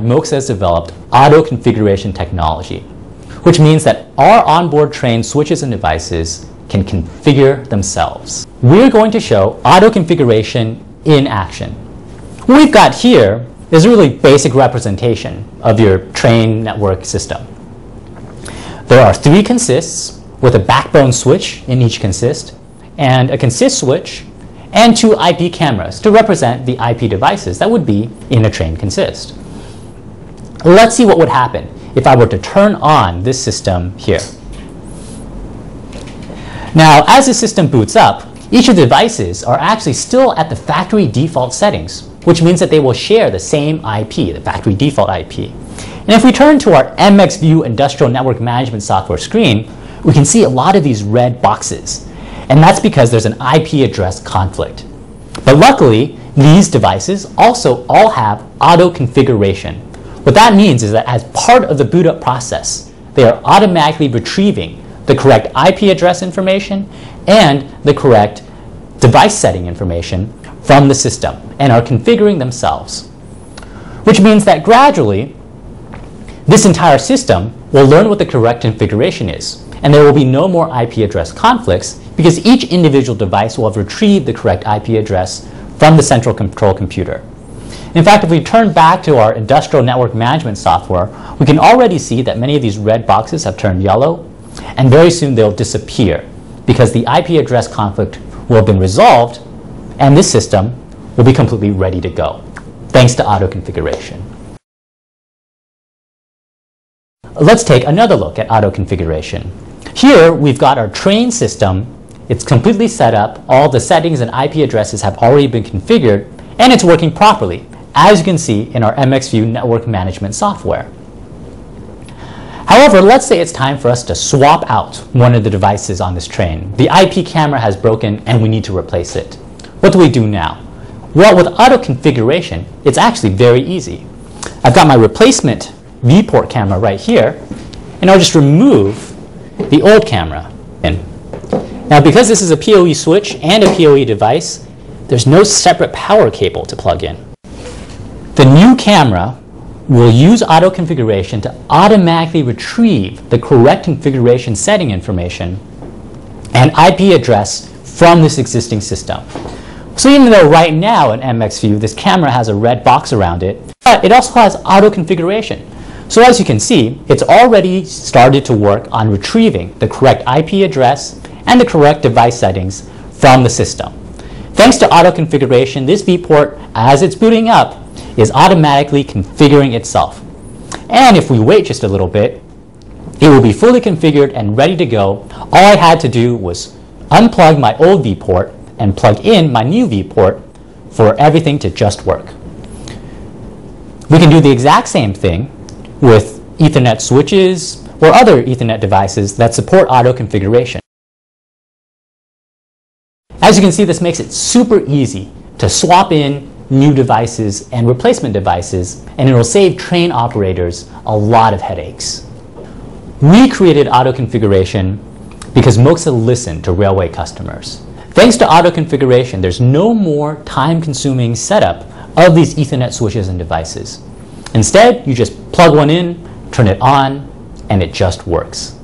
MOXA has developed auto configuration technology, which means that our onboard train switches and devices can configure themselves. We're going to show auto configuration in action. What we've got here is a really basic representation of your train network system. There are three consists with a backbone switch in each consist, and a consist switch, and two IP cameras to represent the IP devices that would be in a train consist. Let's see what would happen if I were to turn on this system here. Now, as the system boots up, each of the devices are actually still at the factory default settings, which means that they will share the same IP, the factory default IP. And if we turn to our MXView Industrial Network Management software screen, we can see a lot of these red boxes. And that's because there's an IP address conflict. But luckily, these devices also all have auto configuration. What that means is that as part of the boot up process, they are automatically retrieving the correct IP address information and the correct device setting information from the system and are configuring themselves. Which means that gradually, this entire system will learn what the correct configuration is, and there will be no more IP address conflicts because each individual device will have retrieved the correct IP address from the central control computer. In fact, if we turn back to our industrial network management software, we can already see that many of these red boxes have turned yellow, and very soon they'll disappear because the IP address conflict will have been resolved and this system will be completely ready to go, thanks to auto configuration. Let's take another look at auto configuration. Here we've got our train system. It's completely set up. All the settings and IP addresses have already been configured and it's working properly, as you can see in our MXView network management software. However, let's say it's time for us to swap out one of the devices on this train. The IP camera has broken and we need to replace it. What do we do now? Well, with auto configuration, it's actually very easy. I've got my replacement vPort camera right here, and I'll just remove the old camera. In. Now, because this is a PoE switch and a PoE device, there's no separate power cable to plug in. The new camera will use auto configuration to automatically retrieve the correct configuration setting information and IP address from this existing system. So even though right now in MXView this camera has a red box around it, but it also has auto configuration. So as you can see, it's already started to work on retrieving the correct IP address and the correct device settings from the system. Thanks to auto configuration, this vPort, as it's booting up, is automatically configuring itself. And if we wait just a little bit, it will be fully configured and ready to go. All I had to do was unplug my old vPort and plug in my new vPort for everything to just work. We can do the exact same thing with Ethernet switches or other Ethernet devices that support auto configuration. As you can see, this makes it super easy to swap in new devices and replacement devices, and it will save train operators a lot of headaches. We created auto configuration because MOXA listened to railway customers. Thanks to auto configuration, there's no more time-consuming setup of these Ethernet switches and devices. Instead, you just plug one in, turn it on, and it just works.